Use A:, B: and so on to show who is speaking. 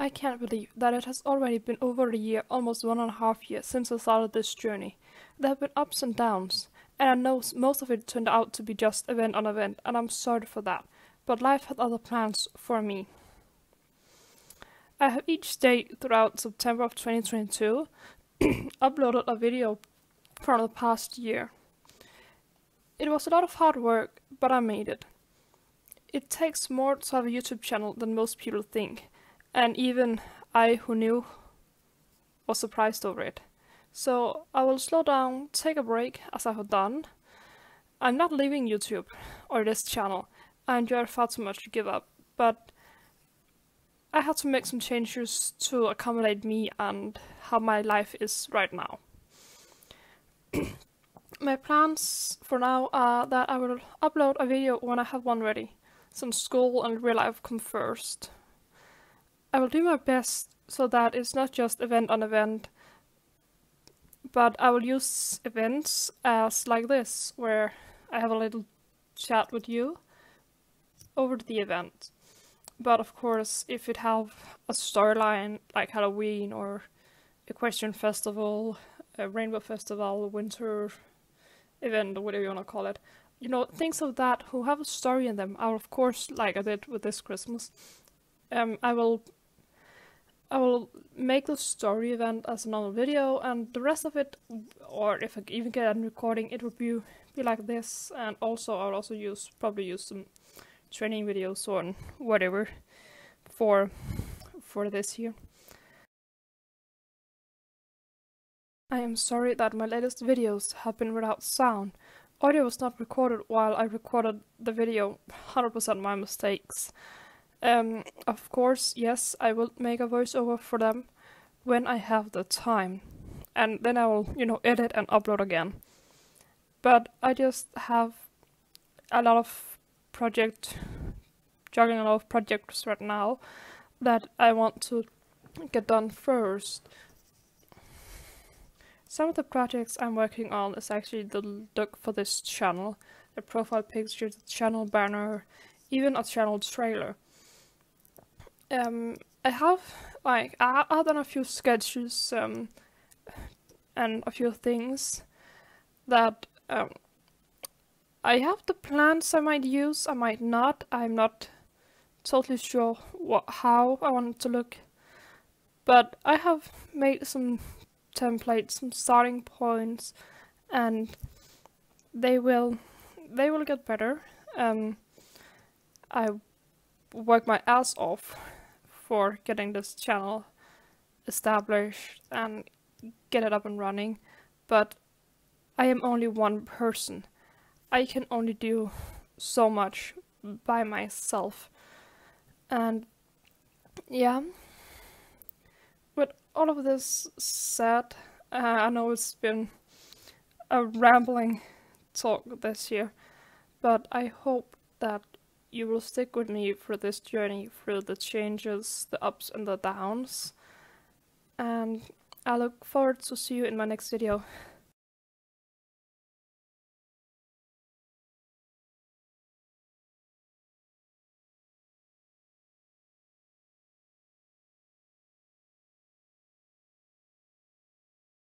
A: I can't believe that it has already been over a year, almost one and a half years, since I started this journey. There have been ups and downs, and I know most of it turned out to be just event on event, and I'm sorry for that, but life had other plans for me. I have each day throughout September of 2022 uploaded a video from the past year. It was a lot of hard work, but I made it. It takes more to have a YouTube channel than most people think, and even I, who knew, was surprised over it. So I will slow down, take a break, as I have done. I'm not leaving YouTube or this channel. I enjoy far too much to give up, but I had to make some changes to accommodate me and how my life is right now. my plans for now are that I will upload a video when I have one ready, since school and real life come first. I will do my best so that it's not just event on event, but I will use events as like this, where I have a little chat with you over the event. But of course, if it have a storyline like Halloween or Equestrian Festival, a Rainbow Festival, Winter event, or whatever you want to call it, you know, things of that who have a story in them, I will of course, like I did with this Christmas, um, I will I will make the story event as a normal video, and the rest of it, or if I even get a recording, it would be be like this. And also, I'll also use probably use some training videos or whatever for for this year. I am sorry that my latest videos have been without sound. Audio was not recorded while I recorded the video, 100% my mistakes. Um, of course, yes, I will make a voiceover for them when I have the time. And then I will, you know, edit and upload again. But I just have a lot of project, juggling a lot of projects right now that I want to get done first. Some of the projects I'm working on is actually the look for this channel, the profile picture, the channel banner, even a channel trailer. Um, I have like I have done a few sketches um, and a few things that um, I have the plans I might use. I might not. I'm not totally sure what how I want it to look, but I have made some templates, some starting points, and they will they will get better. Um, I work my ass off for getting this channel established and get it up and running, but I am only one person. I can only do so much by myself. And yeah, with all of this said, uh, I know it's been a rambling talk this year, but I hope that you will stick with me for this journey through the changes, the ups and the downs. And I look forward to see you in my next video.